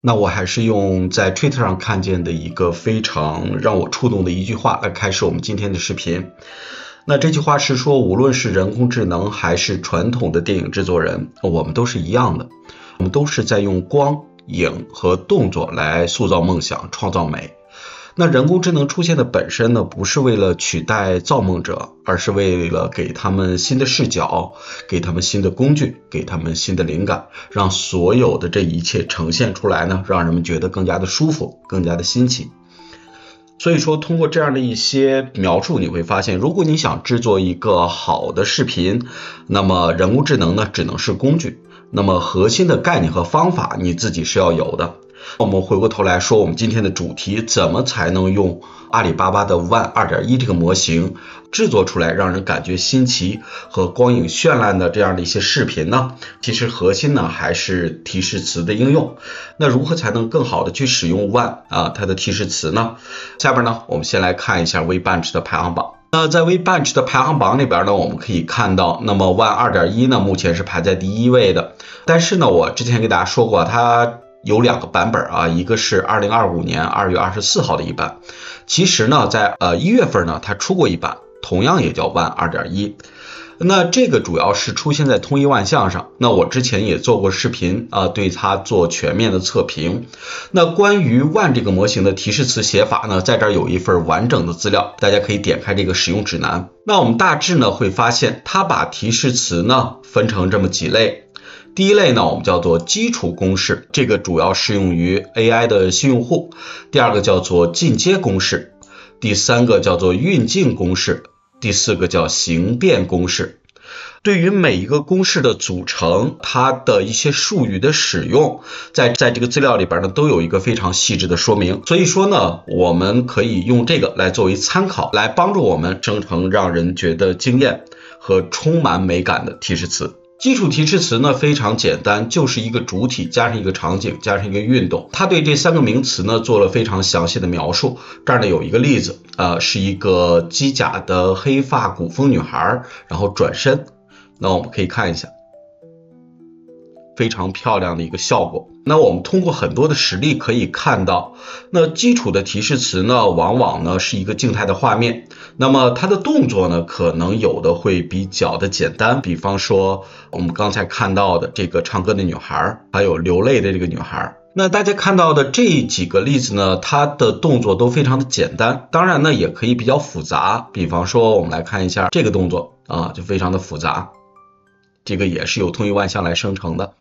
那我还是用在 Twitter 上看见的一个非常让我触动的一句话来开始我们今天的视频。那这句话是说，无论是人工智能还是传统的电影制作人，我们都是一样的，我们都是在用光影和动作来塑造梦想、创造美。那人工智能出现的本身呢，不是为了取代造梦者，而是为了给他们新的视角，给他们新的工具，给他们新的灵感，让所有的这一切呈现出来呢，让人们觉得更加的舒服，更加的新奇。所以说，通过这样的一些描述，你会发现，如果你想制作一个好的视频，那么人工智能呢，只能是工具，那么核心的概念和方法，你自己是要有的。我们回过头来说，我们今天的主题，怎么才能用阿里巴巴的 One 2.1这个模型制作出来让人感觉新奇和光影绚烂的这样的一些视频呢？其实核心呢还是提示词的应用。那如何才能更好的去使用 One 啊它的提示词呢？下边呢，我们先来看一下 w e b u n c h 的排行榜。那在 w e b u n c h 的排行榜里边呢，我们可以看到，那么 One 2.1呢目前是排在第一位的。但是呢，我之前给大家说过，它有两个版本啊，一个是二零二五年二月二十四号的一版，其实呢，在呃一月份呢，它出过一版，同样也叫 One 二点一。那这个主要是出现在通义万象上。那我之前也做过视频啊，对它做全面的测评。那关于 One 这个模型的提示词写法呢，在这儿有一份完整的资料，大家可以点开这个使用指南。那我们大致呢会发现，它把提示词呢分成这么几类。第一类呢，我们叫做基础公式，这个主要适用于 AI 的新用户。第二个叫做进阶公式，第三个叫做运镜公式，第四个叫形变公式。对于每一个公式的组成，它的一些术语的使用，在在这个资料里边呢，都有一个非常细致的说明。所以说呢，我们可以用这个来作为参考，来帮助我们生成让人觉得惊艳和充满美感的提示词。基础提示词呢非常简单，就是一个主体加上一个场景加上一个运动。它对这三个名词呢做了非常详细的描述。这儿呢有一个例子，呃，是一个机甲的黑发古风女孩，然后转身。那我们可以看一下。非常漂亮的一个效果。那我们通过很多的实例可以看到，那基础的提示词呢，往往呢是一个静态的画面。那么它的动作呢，可能有的会比较的简单。比方说我们刚才看到的这个唱歌的女孩，还有流泪的这个女孩。那大家看到的这几个例子呢，它的动作都非常的简单。当然呢，也可以比较复杂。比方说我们来看一下这个动作啊，就非常的复杂。这个也是由通义万象来生成的。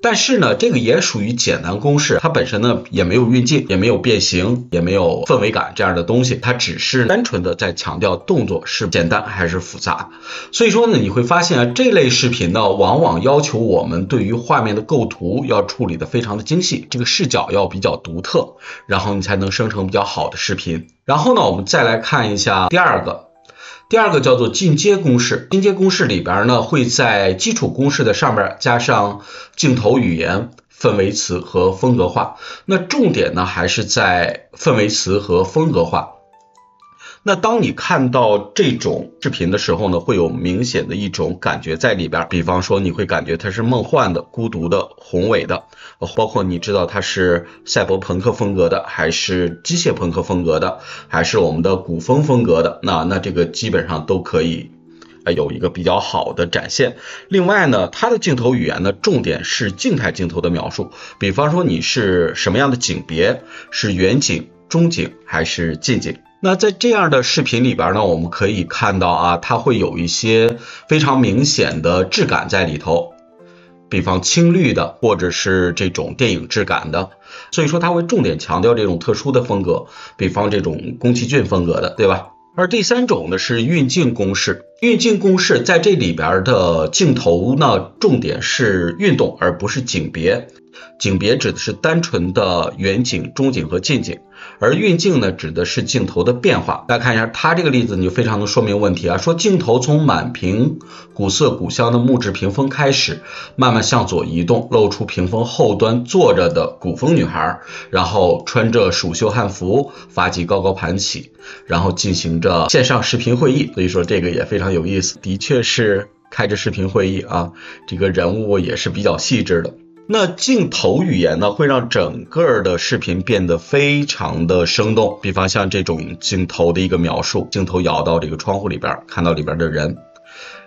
但是呢，这个也属于简单公式，它本身呢也没有运镜，也没有变形，也没有氛围感这样的东西，它只是单纯的在强调动作是简单还是复杂。所以说呢，你会发现啊，这类视频呢，往往要求我们对于画面的构图要处理的非常的精细，这个视角要比较独特，然后你才能生成比较好的视频。然后呢，我们再来看一下第二个。第二个叫做进阶公式，进阶公式里边呢会在基础公式的上边加上镜头语言、氛围词和风格化。那重点呢还是在氛围词和风格化。那当你看到这种视频的时候呢，会有明显的一种感觉在里边，比方说你会感觉它是梦幻的、孤独的、宏伟的，包括你知道它是赛博朋克风格的，还是机械朋克风格的，还是我们的古风风格的，那那这个基本上都可以有一个比较好的展现。另外呢，它的镜头语言呢，重点是静态镜头的描述，比方说你是什么样的景别，是远景、中景还是近景。那在这样的视频里边呢，我们可以看到啊，它会有一些非常明显的质感在里头，比方青绿的，或者是这种电影质感的，所以说他会重点强调这种特殊的风格，比方这种宫崎骏风格的，对吧？而第三种呢是运镜公式，运镜公式在这里边的镜头呢，重点是运动而不是景别。景别指的是单纯的远景、中景和近景，而运镜呢，指的是镜头的变化。大家看一下，它这个例子你就非常能说明问题啊。说镜头从满屏古色古香的木质屏风开始，慢慢向左移动，露出屏风后端坐着的古风女孩，然后穿着蜀绣汉服，发髻高高盘起，然后进行着线上视频会议。所以说这个也非常有意思，的确是开着视频会议啊，这个人物也是比较细致的。那镜头语言呢，会让整个的视频变得非常的生动。比方像这种镜头的一个描述，镜头摇到这个窗户里边，看到里边的人。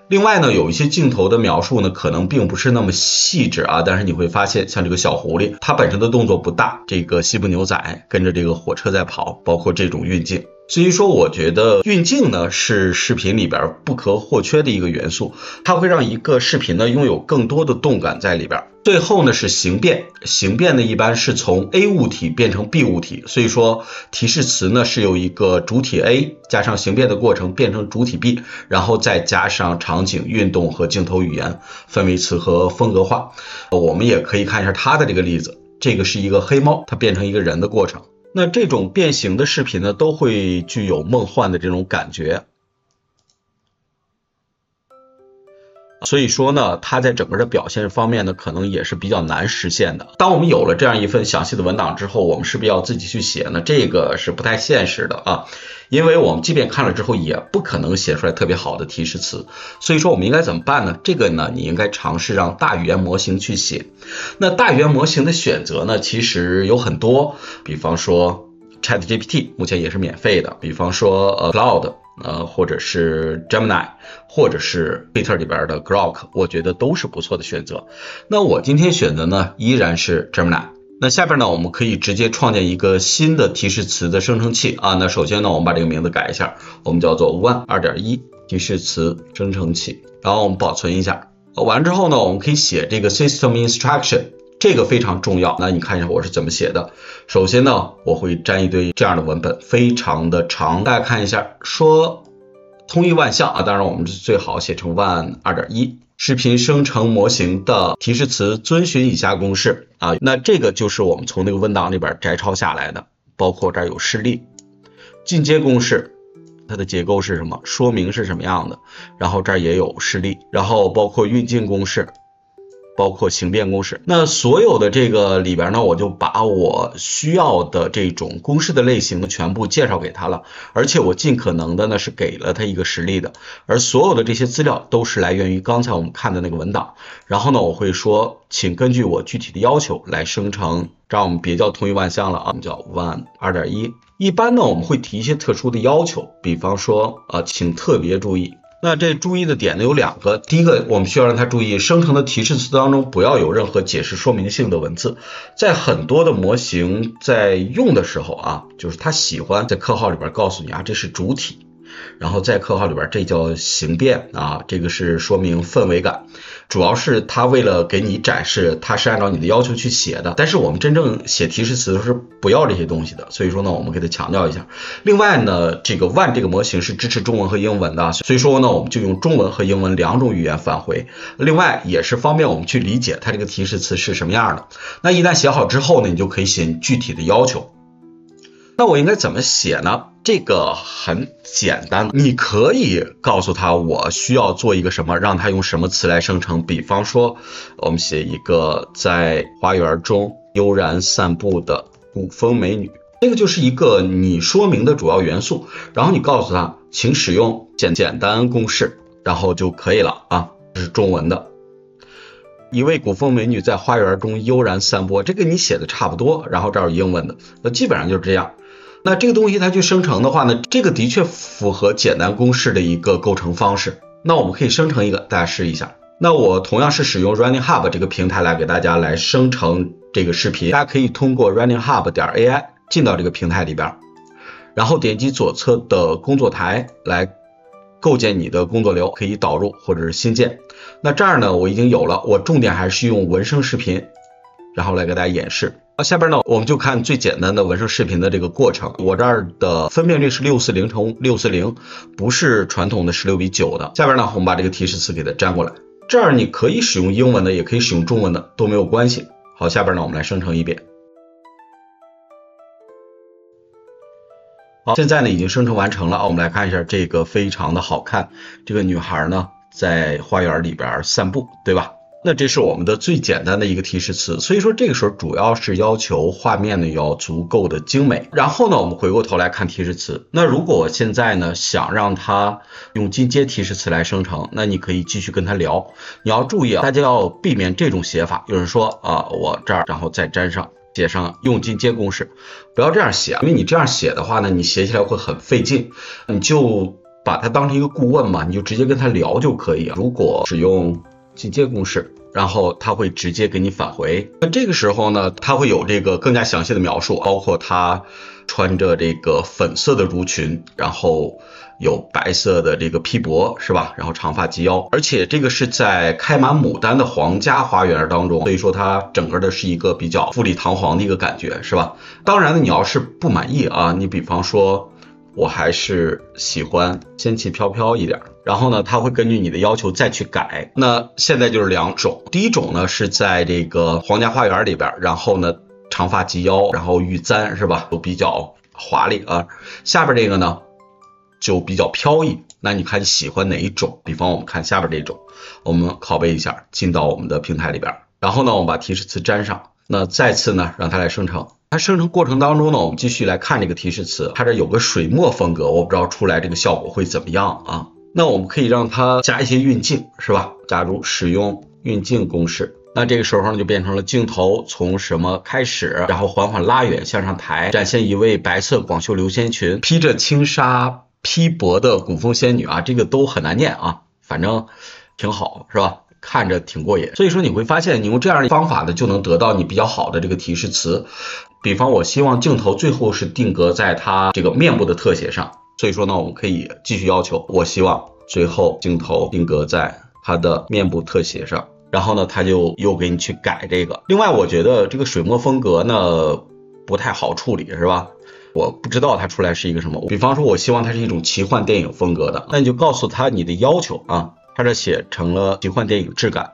另外呢，有一些镜头的描述呢，可能并不是那么细致啊，但是你会发现，像这个小狐狸，它本身的动作不大，这个西部牛仔跟着这个火车在跑，包括这种运镜。所以说，我觉得运镜呢是视频里边不可或缺的一个元素，它会让一个视频呢拥有更多的动感在里边。最后呢是形变，形变呢一般是从 A 物体变成 B 物体，所以说提示词呢是由一个主体 A 加上形变的过程变成主体 B，然后再加上场景、运动和镜头语言、氛围词和风格化。我们也可以看一下它的这个例子，这个是一个黑猫，它变成一个人的过程。那这种变形的视频呢，都会具有梦幻的这种感觉。所以说呢，它在整个的表现方面呢，可能也是比较难实现的。当我们有了这样一份详细的文档之后，我们是不是要自己去写呢？这个是不太现实的啊，因为我们即便看了之后，也不可能写出来特别好的提示词。所以说，我们应该怎么办呢？这个呢，你应该尝试让大语言模型去写。那大语言模型的选择呢，其实有很多，比方说 ChatGPT 目前也是免费的，比方说呃 Cloud。呃，或者是 Gemini，或者是 Twitter 里边的 Grok，我觉得都是不错的选择。那我今天选择呢，依然是 Gemini。那下边呢，我们可以直接创建一个新的提示词的生成器啊。那首先呢，我们把这个名字改一下，我们叫做 One 二点一提示词生成器，然后我们保存一下。完之后呢，我们可以写这个 System Instruction。这个非常重要，那你看一下我是怎么写的。首先呢，我会粘一堆这样的文本，非常的长。大家看一下，说通义万象啊，当然我们最好写成万二点一。视频生成模型的提示词遵循以下公式啊，那这个就是我们从那个文档里边摘抄下来的，包括这儿有示例。进阶公式它的结构是什么？说明是什么样的？然后这儿也有示例，然后包括运镜公式。包括形变公式，那所有的这个里边呢，我就把我需要的这种公式的类型呢全部介绍给他了，而且我尽可能的呢是给了他一个实例的，而所有的这些资料都是来源于刚才我们看的那个文档。然后呢，我会说，请根据我具体的要求来生成，这样我们别叫同一万象了啊，我们叫 one 二点一。一般呢，我们会提一些特殊的要求，比方说啊，请特别注意。那这注意的点呢有两个，第一个我们需要让他注意生成的提示词当中不要有任何解释说明性的文字，在很多的模型在用的时候啊，就是他喜欢在括号里边告诉你啊，这是主体。然后在括号里边，这叫形变啊，这个是说明氛围感，主要是它为了给你展示，它是按照你的要求去写的。但是我们真正写提示词是不要这些东西的，所以说呢，我们给它强调一下。另外呢，这个 One 这个模型是支持中文和英文的，所以说呢，我们就用中文和英文两种语言返回。另外也是方便我们去理解它这个提示词是什么样的。那一旦写好之后呢，你就可以写具体的要求。那我应该怎么写呢？这个很简单，你可以告诉他我需要做一个什么，让他用什么词来生成。比方说，我们写一个在花园中悠然散步的古风美女，这个就是一个你说明的主要元素。然后你告诉他，请使用简简单公式，然后就可以了啊。这是中文的，一位古风美女在花园中悠然散步，这个你写的差不多。然后这儿有英文的，那基本上就是这样。那这个东西它去生成的话呢，这个的确符合简单公式的一个构成方式。那我们可以生成一个，大家试一下。那我同样是使用 Running Hub 这个平台来给大家来生成这个视频。大家可以通过 Running Hub 点 AI 进到这个平台里边，然后点击左侧的工作台来构建你的工作流，可以导入或者是新建。那这儿呢，我已经有了，我重点还是用文生视频，然后来给大家演示。那下边呢，我们就看最简单的纹身视频的这个过程。我这儿的分辨率是六四零乘六四零，不是传统的十六比九的。下边呢，我们把这个提示词给它粘过来。这儿你可以使用英文的，也可以使用中文的，都没有关系。好，下边呢，我们来生成一遍。好，现在呢已经生成完成了啊。我们来看一下这个非常的好看，这个女孩呢在花园里边散步，对吧？那这是我们的最简单的一个提示词，所以说这个时候主要是要求画面呢要足够的精美。然后呢，我们回过头来看提示词。那如果我现在呢想让它用进阶提示词来生成，那你可以继续跟他聊。你要注意啊，大家要避免这种写法。有人说啊，我这儿然后再粘上，写上用进阶公式，不要这样写，因为你这样写的话呢，你写起来会很费劲。你就把它当成一个顾问嘛，你就直接跟他聊就可以。如果使用进阶公式，然后他会直接给你返回。那这个时候呢，他会有这个更加详细的描述，包括他穿着这个粉色的襦裙，然后有白色的这个披帛，是吧？然后长发及腰，而且这个是在开满牡丹的皇家花园当中，所以说它整个的是一个比较富丽堂皇的一个感觉，是吧？当然呢，你要是不满意啊，你比方说。我还是喜欢仙气飘飘一点，然后呢，他会根据你的要求再去改。那现在就是两种，第一种呢是在这个皇家花园里边，然后呢长发及腰，然后玉簪是吧，都比较华丽啊。下边这个呢就比较飘逸，那你看喜欢哪一种？比方我们看下边这种，我们拷贝一下，进到我们的平台里边，然后呢我们把提示词粘上，那再次呢让它来生成。它生成过程当中呢，我们继续来看这个提示词，它这有个水墨风格，我不知道出来这个效果会怎么样啊？那我们可以让它加一些运镜，是吧？假如使用运镜公式，那这个时候呢就变成了镜头从什么开始，然后缓缓拉远向上抬，展现一位白色广袖流仙裙，披着轻纱披帛的古风仙女啊，这个都很难念啊，反正挺好，是吧？看着挺过瘾，所以说你会发现，你用这样的方法呢，就能得到你比较好的这个提示词。比方，我希望镜头最后是定格在它这个面部的特写上，所以说呢，我们可以继续要求，我希望最后镜头定格在它的面部特写上，然后呢，它就又给你去改这个。另外，我觉得这个水墨风格呢不太好处理，是吧？我不知道它出来是一个什么。比方说，我希望它是一种奇幻电影风格的，那你就告诉他你的要求啊。它这写成了奇幻电影质感，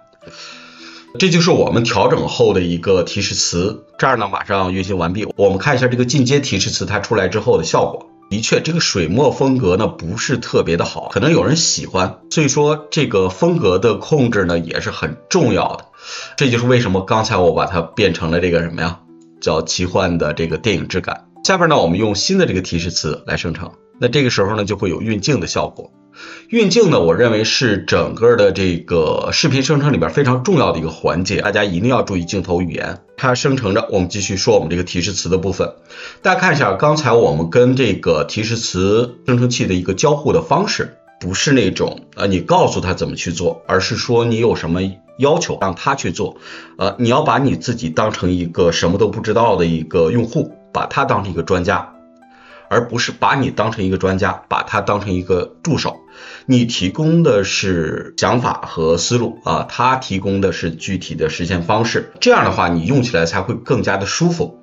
这就是我们调整后的一个提示词。这儿呢，马上运行完毕。我们看一下这个进阶提示词它出来之后的效果。的确，这个水墨风格呢不是特别的好，可能有人喜欢。所以说，这个风格的控制呢也是很重要的。这就是为什么刚才我把它变成了这个什么呀？叫奇幻的这个电影质感。下边呢，我们用新的这个提示词来生成。那这个时候呢，就会有运镜的效果。运镜呢，我认为是整个的这个视频生成里边非常重要的一个环节，大家一定要注意镜头语言。它生成着，我们继续说我们这个提示词的部分。大家看一下，刚才我们跟这个提示词生成器的一个交互的方式，不是那种呃你告诉他怎么去做，而是说你有什么要求让他去做。呃，你要把你自己当成一个什么都不知道的一个用户，把他当成一个专家。而不是把你当成一个专家，把它当成一个助手。你提供的是想法和思路啊，他提供的是具体的实现方式。这样的话，你用起来才会更加的舒服。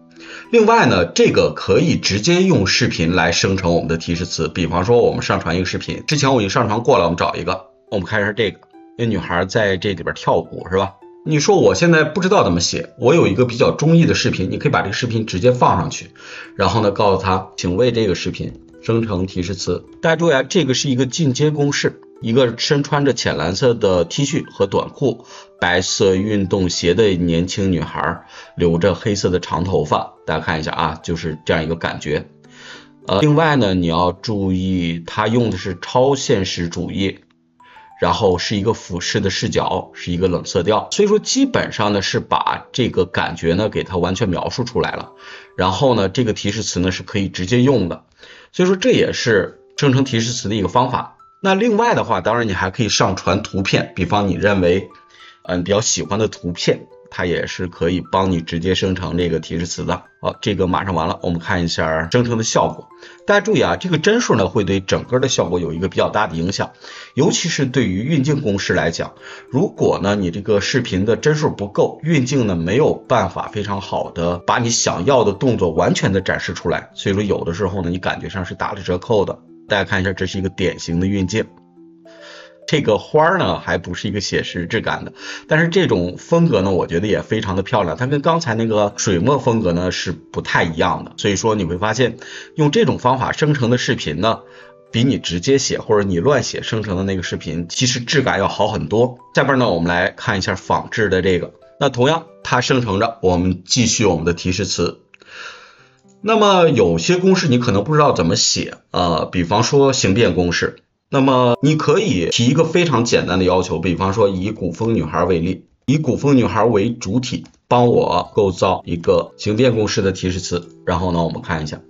另外呢，这个可以直接用视频来生成我们的提示词。比方说，我们上传一个视频，之前我已经上传过了，我们找一个，我们看一下这个，那女孩在这里边跳舞是吧？你说我现在不知道怎么写，我有一个比较中意的视频，你可以把这个视频直接放上去，然后呢告诉他，请为这个视频生成提示词。大家注意啊，这个是一个进阶公式，一个身穿着浅蓝色的 T 恤和短裤、白色运动鞋的年轻女孩，留着黑色的长头发。大家看一下啊，就是这样一个感觉。呃，另外呢，你要注意，它用的是超现实主义。然后是一个俯视的视角，是一个冷色调，所以说基本上呢是把这个感觉呢给它完全描述出来了。然后呢，这个提示词呢是可以直接用的，所以说这也是生成提示词的一个方法。那另外的话，当然你还可以上传图片，比方你认为嗯比较喜欢的图片。它也是可以帮你直接生成这个提示词的。好，这个马上完了，我们看一下生成的效果。大家注意啊，这个帧数呢会对整个的效果有一个比较大的影响，尤其是对于运镜公式来讲，如果呢你这个视频的帧数不够，运镜呢没有办法非常好的把你想要的动作完全的展示出来，所以说有的时候呢你感觉上是打了折扣的。大家看一下，这是一个典型的运镜。这个花儿呢，还不是一个写实质感的，但是这种风格呢，我觉得也非常的漂亮。它跟刚才那个水墨风格呢是不太一样的，所以说你会发现用这种方法生成的视频呢，比你直接写或者你乱写生成的那个视频，其实质感要好很多。下边呢，我们来看一下仿制的这个。那同样，它生成着，我们继续我们的提示词。那么有些公式你可能不知道怎么写啊，比方说形变公式。那么你可以提一个非常简单的要求，比方说以古风女孩为例，以古风女孩为主体，帮我构造一个形变公式的提示词。然后呢，我们看一下，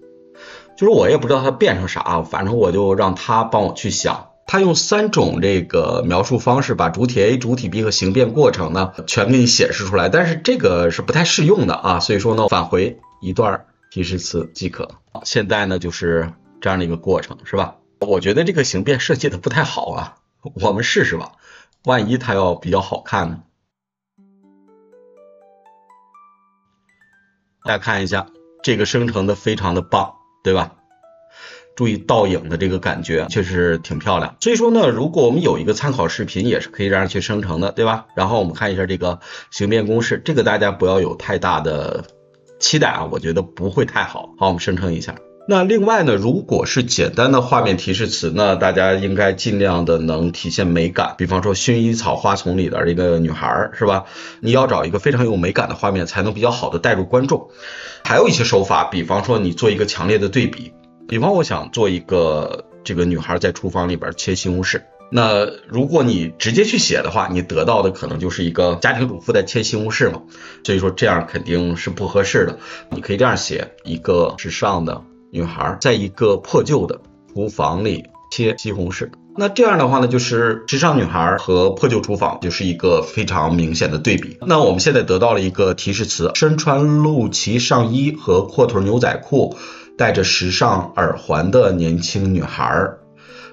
就是我也不知道它变成啥，反正我就让它帮我去想。它用三种这个描述方式把主体 A、主体 B 和形变过程呢全给你显示出来，但是这个是不太适用的啊，所以说呢，返回一段提示词即可。现在呢就是这样的一个过程，是吧？我觉得这个形变设计的不太好啊，我们试试吧，万一它要比较好看呢？大家看一下，这个生成的非常的棒，对吧？注意倒影的这个感觉确实挺漂亮。所以说呢，如果我们有一个参考视频，也是可以让人去生成的，对吧？然后我们看一下这个形变公式，这个大家不要有太大的期待啊，我觉得不会太好。好，我们生成一下。那另外呢，如果是简单的画面提示词，那大家应该尽量的能体现美感。比方说薰衣草花丛里的一个女孩，是吧？你要找一个非常有美感的画面，才能比较好的带入观众。还有一些手法，比方说你做一个强烈的对比，比方我想做一个这个女孩在厨房里边切西红柿。那如果你直接去写的话，你得到的可能就是一个家庭主妇在切西红柿嘛。所以说这样肯定是不合适的。你可以这样写一个时尚的。女孩在一个破旧的厨房里切西红柿，那这样的话呢，就是时尚女孩和破旧厨房就是一个非常明显的对比。那我们现在得到了一个提示词：身穿露脐上衣和阔腿牛仔裤，戴着时尚耳环的年轻女孩，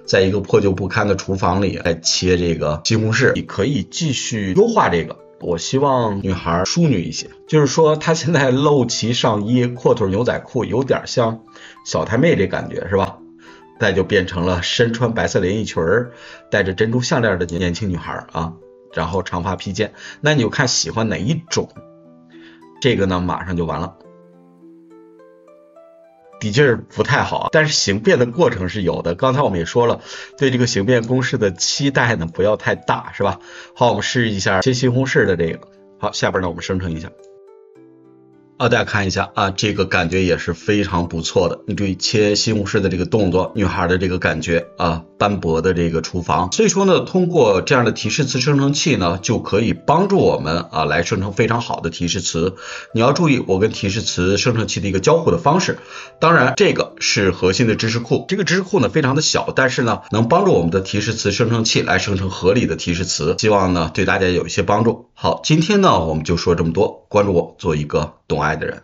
在一个破旧不堪的厨房里在切这个西红柿。你可以继续优化这个。我希望女孩淑女一些，就是说她现在露脐上衣、阔腿牛仔裤，有点像小太妹这感觉，是吧？再就变成了身穿白色连衣裙儿、戴着珍珠项链的年轻女孩啊，然后长发披肩，那你就看喜欢哪一种，这个呢马上就完了。的确是不太好，但是形变的过程是有的。刚才我们也说了，对这个形变公式的期待呢不要太大，是吧？好，我们试一下切西红柿的这个。好，下边呢我们生成一下。啊，大家看一下啊，这个感觉也是非常不错的。你注意切西红柿的这个动作，女孩的这个感觉啊，斑驳的这个厨房。所以说呢，通过这样的提示词生成器呢，就可以帮助我们啊来生成非常好的提示词。你要注意我跟提示词生成器的一个交互的方式。当然，这个是核心的知识库，这个知识库呢非常的小，但是呢能帮助我们的提示词生成器来生成合理的提示词。希望呢对大家有一些帮助。好，今天呢我们就说这么多，关注我，做一个懂爱的人。